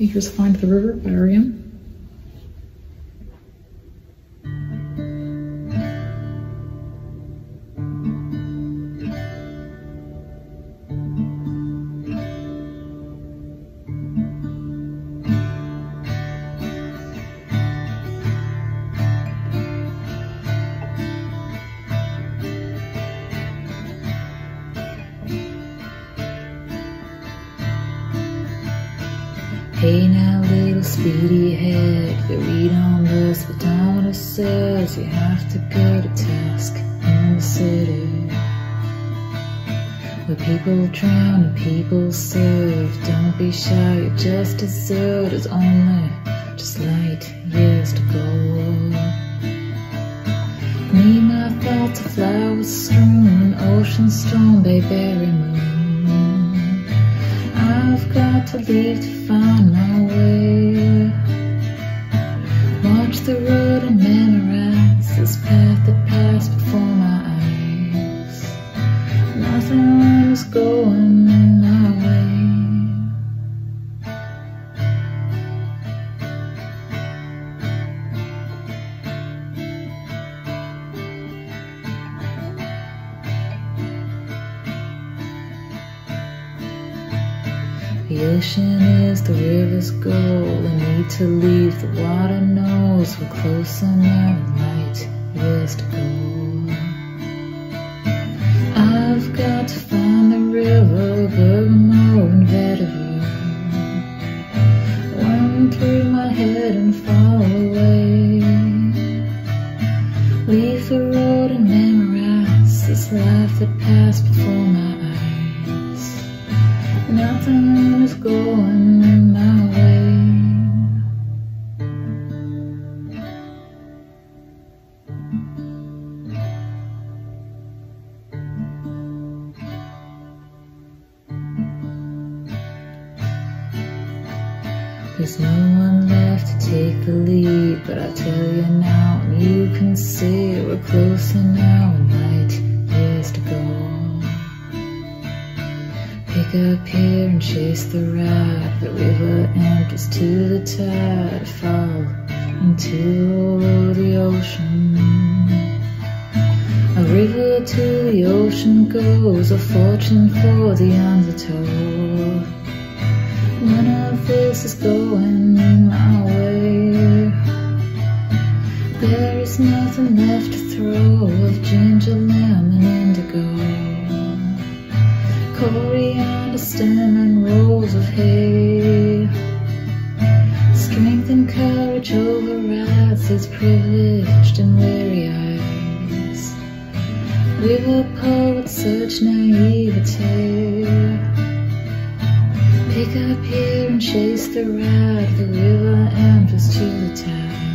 Okay, here's Find the River by R.E.M. Hey now little speedy head, you read on but Domino says you have to go to task in the city. Where people drown and people serve, don't be shy, you just deserve There's only just light years to go. Me, my thoughts of flowers strewn, an ocean storm, bayberry moon. I've got to leave to find my way. The ocean is the river's goal. I need to leave. The water knows we're closer now in light years to go. I've got to find the river, Bergamo and Vetiver. Run through my head and fall away. Leave the road and memorize this life that passed before my. Nothing is going in my way. There's no one left to take the lead, but I tell you now, and you can see we're closer now Up here and chase the ride. The river empties to the tide. Fall into the ocean. A river to the ocean goes, a fortune for the undertow. None of this is going my way. There is nothing left to throw of ginger, lemon, and rolls of hay. Strength and courage overrides these privileged and weary eyes. River poets such naivete. Pick up here and chase the ride. The river enters to the tide.